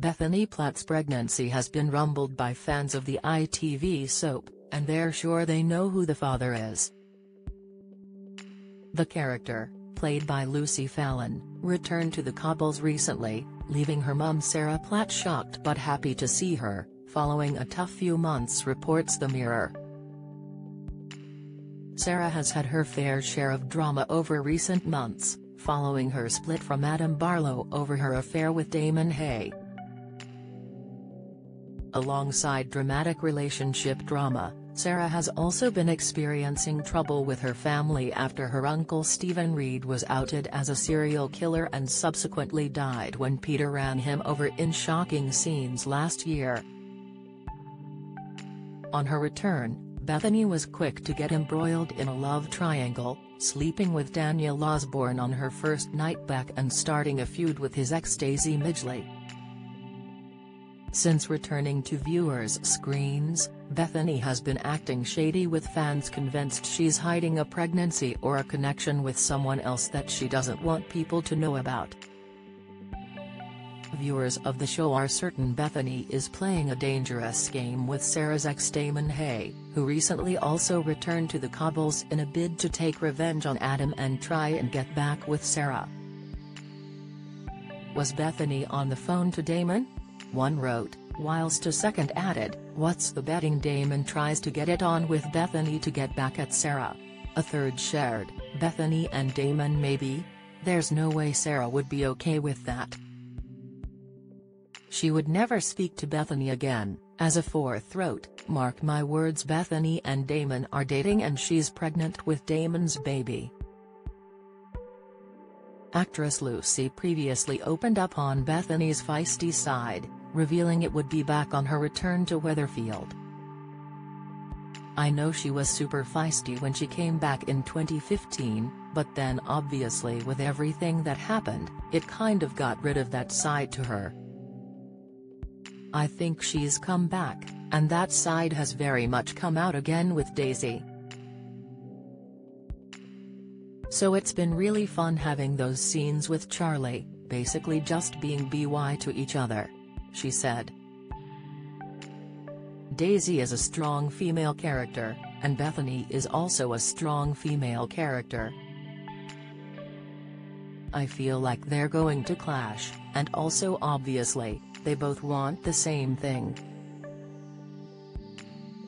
Bethany Platt's pregnancy has been rumbled by fans of the ITV soap, and they're sure they know who the father is. The character, played by Lucy Fallon, returned to the Cobbles recently, leaving her mum Sarah Platt shocked but happy to see her, following a tough few months reports The Mirror. Sarah has had her fair share of drama over recent months, following her split from Adam Barlow over her affair with Damon Hay. Alongside dramatic relationship drama, Sarah has also been experiencing trouble with her family after her uncle Stephen Reid was outed as a serial killer and subsequently died when Peter ran him over in shocking scenes last year. On her return, Bethany was quick to get embroiled in a love triangle, sleeping with Daniel Osborne on her first night back and starting a feud with his ex Daisy Midgley. Since returning to viewers' screens, Bethany has been acting shady with fans convinced she's hiding a pregnancy or a connection with someone else that she doesn't want people to know about. Viewers of the show are certain Bethany is playing a dangerous game with Sarah's ex Damon Hay, who recently also returned to the Cobbles in a bid to take revenge on Adam and try and get back with Sarah. Was Bethany on the phone to Damon? One wrote, whilst a second added, what's the betting Damon tries to get it on with Bethany to get back at Sarah. A third shared, Bethany and Damon maybe? There's no way Sarah would be okay with that. She would never speak to Bethany again, as a fourth wrote, mark my words Bethany and Damon are dating and she's pregnant with Damon's baby. Actress Lucy previously opened up on Bethany's feisty side, revealing it would be back on her return to Weatherfield. I know she was super feisty when she came back in 2015, but then obviously with everything that happened, it kind of got rid of that side to her. I think she's come back, and that side has very much come out again with Daisy. So it's been really fun having those scenes with Charlie, basically just being BY to each other she said. Daisy is a strong female character, and Bethany is also a strong female character. I feel like they're going to clash, and also obviously, they both want the same thing.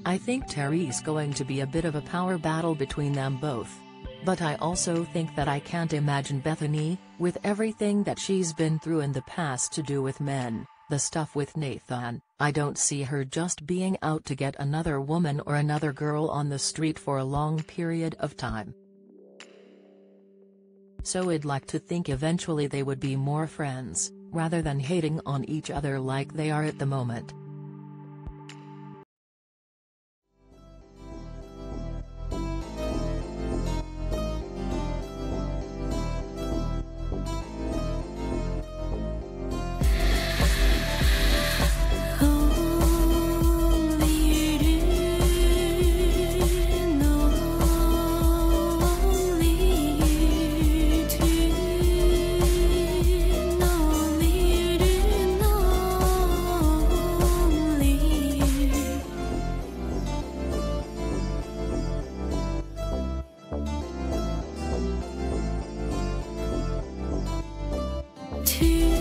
I think Terry's going to be a bit of a power battle between them both. But I also think that I can't imagine Bethany, with everything that she's been through in the past to do with men, the stuff with Nathan, I don't see her just being out to get another woman or another girl on the street for a long period of time. So I'd like to think eventually they would be more friends, rather than hating on each other like they are at the moment. To